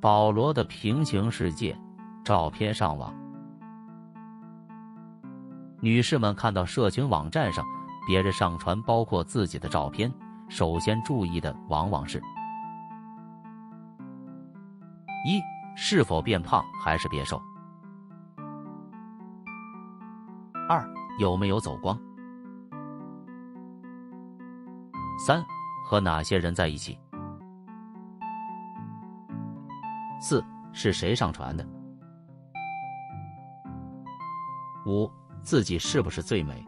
保罗的平行世界照片上网。女士们看到社群网站上别人上传包括自己的照片，首先注意的往往是：一是否变胖还是变瘦；二有没有走光；三和哪些人在一起。四是谁上传的？五自己是不是最美？